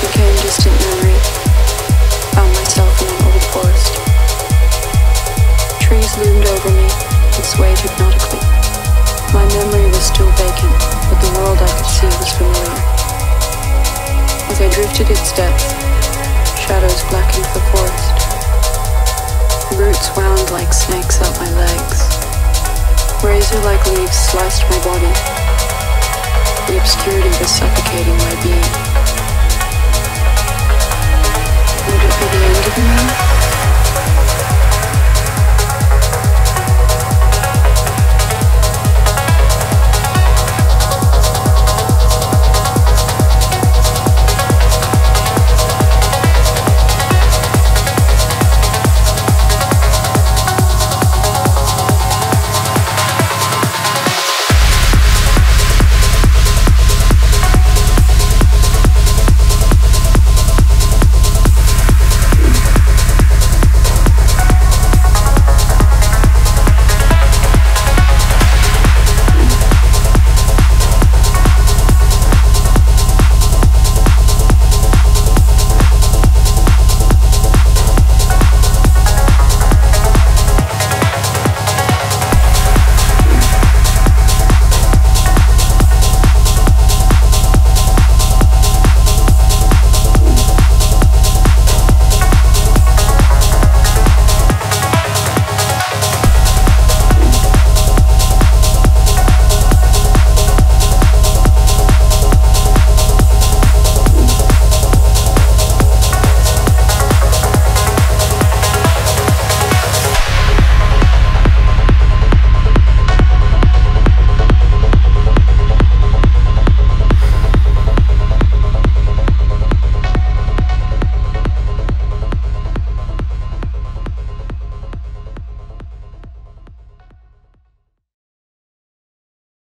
became distant memory. Found myself in an old forest. Trees loomed over me and swayed hypnotically. My memory was still vacant, but the world I could see was familiar. As I drifted its depths, shadows blackened the forest. Roots wound like snakes up my legs. Razor-like leaves sliced my body. The obscurity was suffocating my being.